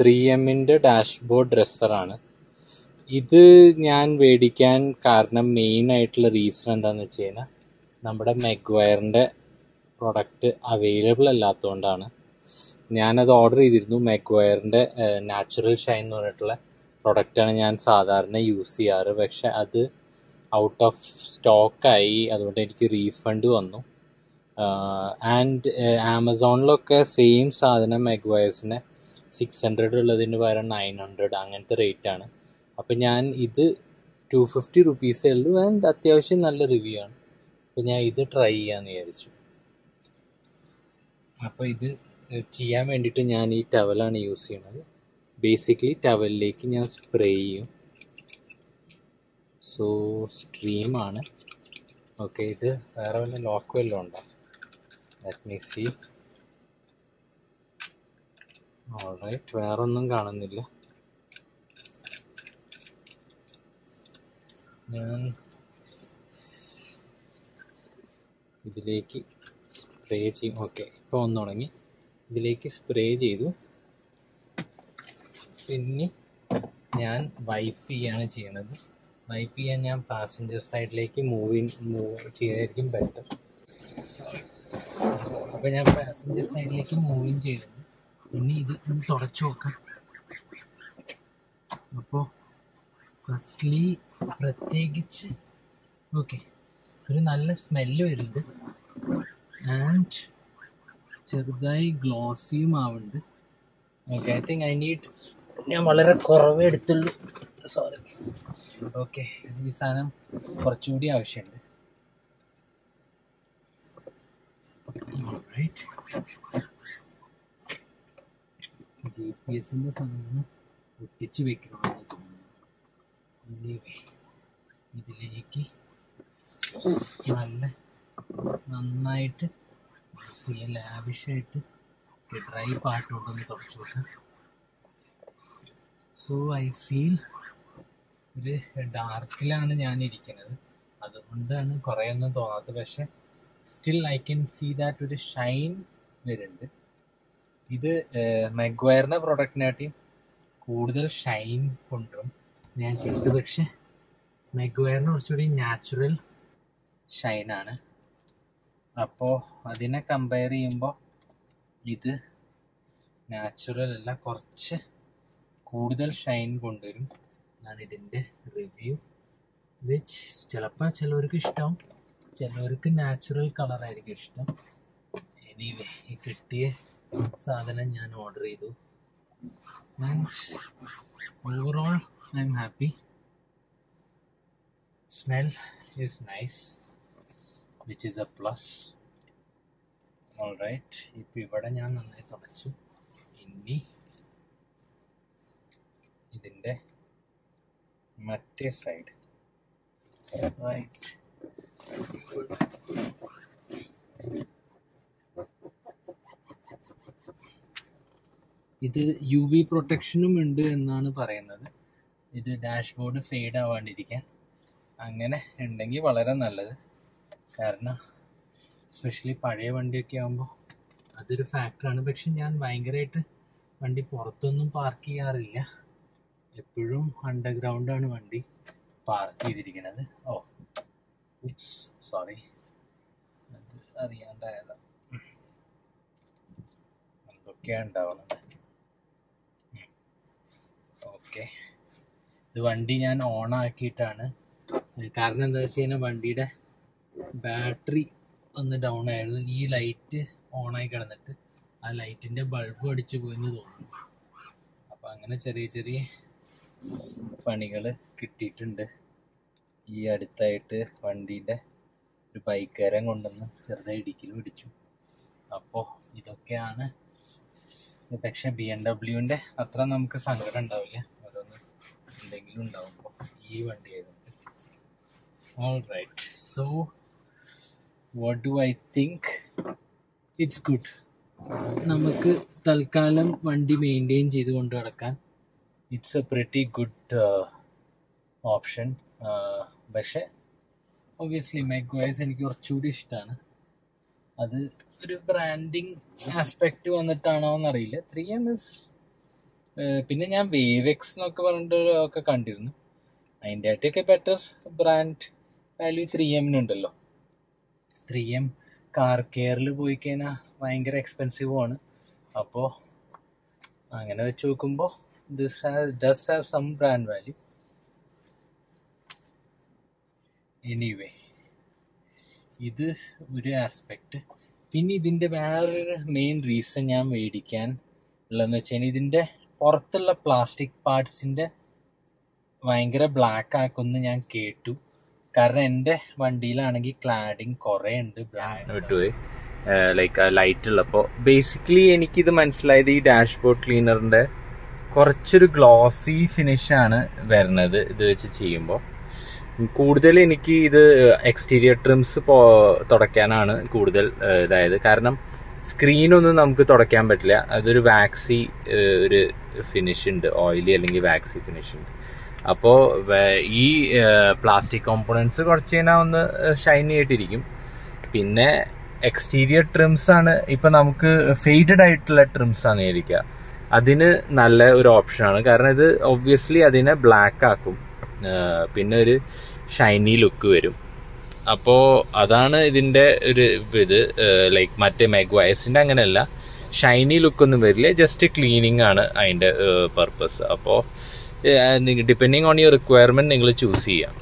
Three എമ്മിന്റെ dashboard ഡ്രസ്സറാണ്. ഇത് ഞാൻ മേടിക്കാൻ കാരണം മെയിൻ ആയിട്ടുള്ള റീസൺ എന്താണെന്ന് വെച്ച് കഴിഞ്ഞാൽ നമ്മുടെ മെഗ്വയറിന്റെ പ്രൊഡക്റ്റ് അവൈലബിൾ അല്ലാത്തതുകൊണ്ടാണ് ഞാനത് ഓർഡർ ചെയ്തിരുന്നു. മെഗ്വയറിന്റെ നാച്ചുറൽ ഷൈൻ എന്ന് പറഞ്ഞിട്ടുള്ള പ്രൊഡക്റ്റാണ് ഞാൻ സാധാരണ യൂസ് ചെയ്യാറ്. പക്ഷെ അത് ഔട്ട് ഓഫ് സ്റ്റോക്കായി. അതുകൊണ്ട് എനിക്ക് റീഫണ്ട് വന്നു. ആൻഡ് ആമസോണിലൊക്കെ സെയിം സാധനം മെഗ്വയേഴ്സിന് സിക്സ് ഹൺഡ്രഡ് ഉള്ളതിന് പകരം നയൻ ഹൺഡ്രഡ് അങ്ങനത്തെ റേറ്റ് ആണ്. അപ്പം ഞാൻ ഇത് ടു ഫിഫ്റ്റി റുപ്പീസേ ഉള്ളൂ. ആൻഡ് അത്യാവശ്യം നല്ല റിവ്യൂ ആണ്. അപ്പം ഞാൻ ഇത് ട്രൈ ചെയ്യാമെന്ന് വിചാരിച്ചു. അപ്പോൾ ഇത് ചെയ്യാൻ വേണ്ടിയിട്ട് ഞാൻ ഈ ടവലാണ് യൂസ് ചെയ്യുന്നത് ബേസിക്കലി ടവലിലേക്ക് ഞാൻ സ്പ്രേ ചെയ്യും. സോ സ്ട്രീമാണ് ഓക്കെ ഇത് വേറെ വല്ല ലോക്ക് വല്ലതും ഉണ്ടോ? ലെറ്റ് മീ സി ഓൾറൈറ്റ് വേറെ ഒന്നും കാണുന്നില്ല. ഞാൻ ഇതിലേക്ക് സ്പ്രേ ചെയ്യും ഓക്കെ ഇപ്പോൾ ഒന്ന് തുടങ്ങി. ഇതിലേക്ക് സ്പ്രേ ചെയ്തു. പിന്നെ ഞാൻ വൈപ്പ് ചെയ്യാണ് ചെയ്യണത്. വൈപ്പ് ചെയ്യാൻ ഞാൻ പാസഞ്ചർ സൈഡിലേക്ക് മൂവ് മൂവ് ചെയ്തായിരിക്കും ബെറ്റർ അപ്പോൾ ഞാൻ പാസഞ്ചർ സൈഡിലേക്ക് മൂവിങ് ചെയ്തു ഇനി ഇത് തുടച്ചു നോക്കാം. അപ്പോൾ ഫസ്റ്റ്ലി പ്രത്യേകിച്ച് ഓക്കെ ഒരു നല്ല സ്മെല്ല് വരുന്നുണ്ട്. ആൻഡ് ചെറുതായി ഗ്ലോസിയും ആവുന്നുണ്ട്. Okay I think I need ഞാൻ വളരെ കുറവേ എടുത്തുള്ളൂ. സോറി ഓക്കെ ഈ സാധനം കുറച്ചുകൂടി ആവശ്യമുണ്ട്. ജി പി എസിന്റെ സാധനം ഒട്ടിച്ച് വെക്കണമെന്ന് തോന്നുന്നു. ഇതിലേക്ക് നല്ല നന്നായിട്ട് യൂസ് ചെയ്യാൻ ലാവിഷായിട്ട് ഡ്രൈ പാർട്ട് കൊണ്ടൊന്ന് തുടച്ചു വെക്കാം സോ ഐ ഫീൽ ഒരു ഡാർക്കിലാണ് ഞാൻ ഇരിക്കുന്നത് അതുകൊണ്ടാണ് കുറേ ഒന്നും തോന്നാത്തത്. പക്ഷെ still I can see that ഒരു ഷൈൻ വരുന്നുണ്ട്. ഇത് മെഗ്വയറിന്റെ പ്രൊഡക്റ്റിനാട്ടിയും കൂടുതൽ ഷൈൻ കൊണ്ടും ഞാൻ കേട്ടു പക്ഷെ മെഗ്വയറിന് കുറച്ചുകൂടി നാച്ചുറൽ ഷൈനാണ് അപ്പോൾ അതിനെ കമ്പയർ ചെയ്യുമ്പോൾ ഇത് നാച്ചുറൽ അല്ല കുറച്ച് കൂടുതൽ ഷൈൻ കൊണ്ടുവരും. എന്നാണ് ഇതിന്റെ റിവ്യൂ വിച്ച് ചിലപ്പോൾ ചിലവർക്ക് ഇഷ്ടം ചിലവർക്ക് നാച്ചുറൽ കളറായിരിക്കും ഇഷ്ടം. എനിവേ കിട്ടിയ സാധനം ഞാൻ ഓർഡർ ചെയ്തു. And overall I am happy smell is nice which is a plus all right ഇപ്പം ഇവിടെ ഞാൻ നന്നായി തുടച്ചു. ഇനി ഇതിന്റെ മറ്റേ സൈഡ് റൈറ്റ് ഇത് യു വി പ്രൊട്ടക്ഷനും ഉണ്ട് എന്നാണ് പറയുന്നത്. ഇത് ഡാഷ്ബോർഡ് ഫെയ്ഡ് ആവാണ്ടിരിക്കാൻ അങ്ങനെ ഉണ്ടെങ്കിൽ വളരെ നല്ലത്. കാരണം എസ്പെഷ്യലി പഴയ വണ്ടിയൊക്കെ ആകുമ്പോൾ അതൊരു ഫാക്ടറാണ് പക്ഷെ ഞാൻ ഭയങ്കരമായിട്ട് വണ്ടി പുറത്തൊന്നും പാർക്ക് ചെയ്യാറില്ല. എപ്പോഴും അണ്ടർഗ്രൗണ്ടാണ് വണ്ടി പാർക്ക് ചെയ്തിരിക്കുന്നത്. ഓ ഉപ്സ് സോറി അത് അറിയാണ്ടായതാണ് എന്തൊക്കെയാണ് ഉണ്ടാവുന്നത്? ഓക്കെ. ഇത് വണ്ടി ഞാൻ ഓൺ ആക്കിയിട്ടാണ് കാരണം എന്താ വെച്ച് കഴിഞ്ഞാൽ വണ്ടിയുടെ ബാറ്ററി ഒന്ന് ഡൗൺ ആയിരുന്നു. ഈ ലൈറ്റ് ഓണായി കിടന്നിട്ട് ആ ലൈറ്റിന്റെ ബൾബ് അടിച്ചു പോയെന്ന് തോന്നുന്നു. അപ്പോൾ അങ്ങനെ ചെറിയ ചെറിയ പണികൾ കിട്ടിയിട്ടുണ്ട്. ഈ അടുത്തായിട്ട് വണ്ടീന്റെ ഒരു ബൈക്കുകാരൻ കൊണ്ടുവന്ന് ചെറുതായി ഇടിക്കൽ പിടിച്ചു. അപ്പോൾ ഇതൊക്കെയാണ്. പക്ഷെ ബി എം ഡബ്ല്യുവിന്റെ അത്ര നമുക്ക് സങ്കടം ഉണ്ടാവില്ല. എന്തെങ്കിലും ഉണ്ടാവുമ്പോൾ ഈ വണ്ടി ആയതുകൊണ്ട്. So what do I think it's good നമുക്ക് തൽക്കാലം വണ്ടി മെയിന്റെയിൻ ചെയ്ത് കൊണ്ട് നടക്കാൻ it's a pretty good option പക്ഷേ ഒബിയസ്ലി മെഗ്വൈസ് എനിക്ക് കുറച്ചുകൂടി ഇഷ്ടമാണ് അത് ഒരു ബ്രാൻഡിങ് ആസ്പെക്റ്റ് വന്നിട്ടാണോ എന്നറിയില്ല ത്രീ എം ഇസ് പിന്നെ ഞാൻ വേവെക്സ് എന്നൊക്കെ പറഞ്ഞിട്ട് ഒക്കെ കണ്ടിരുന്നു. അതിന്റെ ആയിട്ടൊക്കെ ബെറ്റർ ബ്രാൻഡ് വാല്യൂ ത്രീ എമ്മിനുണ്ടല്ലോ ത്രീ എം കാർ കെയറിൽ പോയി കഴിഞ്ഞാൽ ഭയങ്കര എക്സ്പെൻസീവ് ആണ്. അപ്പോൾ അങ്ങനെ വെച്ച് നോക്കുമ്പോൾ this does have some brand value anyway ഇത് ഒരു ആസ്പെക്റ്റ് പിന്നെ ഇതിന്റെ വേറൊരു മെയിൻ റീസൺ ഞാൻ മേടിക്കാൻ ഉള്ളതെന്ന് വെച്ച് കഴിഞ്ഞാൽ ഇതിന്റെ പുറത്തുള്ള പ്ലാസ്റ്റിക് പാർട്സിന്റെ ഭയങ്കര ബ്ലാക്ക് ആക്കുമെന്ന് ഞാൻ കേട്ടു. കാരണം എന്റെ വണ്ടിയിലാണെങ്കിൽ ക്ലാഡിങ് കുറേ ഉണ്ട് ബ്ലാക്ക് വിട്ടുപോയി. ലൈക്ക് ലൈറ്റ് ഉള്ളപ്പോൾ ബേസിക്കലി എനിക്കിത് മനസ്സിലായത് ഈ ഡാഷ്ബോർഡ് ക്ലീനറിന്റെ കുറച്ചൊരു ഗ്ലോസി ഫിനിഷാണ് വരുന്നത് ഇത് വെച്ച് ചെയ്യുമ്പോൾ കൂടുതൽ എനിക്ക് ഇത് എക്സ്റ്റീരിയർ ട്രിംസ് പോ തുടയ്ക്കാനാണ് കൂടുതൽ ഇതായത്. കാരണം സ്ക്രീനൊന്നും നമുക്ക് തുടയ്ക്കാൻ പറ്റില്ല. അതൊരു വാക്സി ഒരു ഫിനിഷ് ഉണ്ട്. ഓയിലി അല്ലെങ്കിൽ വാക്സി ഫിനിഷ് ഉണ്ട്. അപ്പോൾ ഈ പ്ലാസ്റ്റിക് കോമ്പോണൻസ് കുറച്ച് കഴിഞ്ഞാൽ ഒന്ന് ഷൈനി ആയിട്ടിരിക്കും പിന്നെ എക്സ്റ്റീരിയർ ട്രിംസ് ആണ് ഇപ്പൊ നമുക്ക് ഫെയ്ഡഡ് ആയിട്ടുള്ള ട്രിംസ് ആണ് ഇരിക്കുക അതിന് നല്ല ഒരു ഓപ്ഷനാണ് കാരണം ഇത് ഒബ്വിയസ്ലി അതിനെ ബ്ലാക്ക് ആക്കും. പിന്നെ ഒരു ഷൈനി ലുക്ക് വരും. അപ്പോൾ അതാണ് ഇതിന്റെ ഒരു ഇത് ലൈക്ക് മറ്റേ മെഗ്വയസിന്റെ അങ്ങനെയല്ല. ഷൈനി ലുക്ക് ഒന്നും വരില്ല ജസ്റ്റ് ക്ലീനിങ് ആണ് അതിന്റെ പർപ്പസ് അപ്പോൾ ഡിപ്പെൻഡിങ് ഓൺ യുവർ റിക്വയർമെന്റ് നിങ്ങൾ ചൂസ് ചെയ്യാം.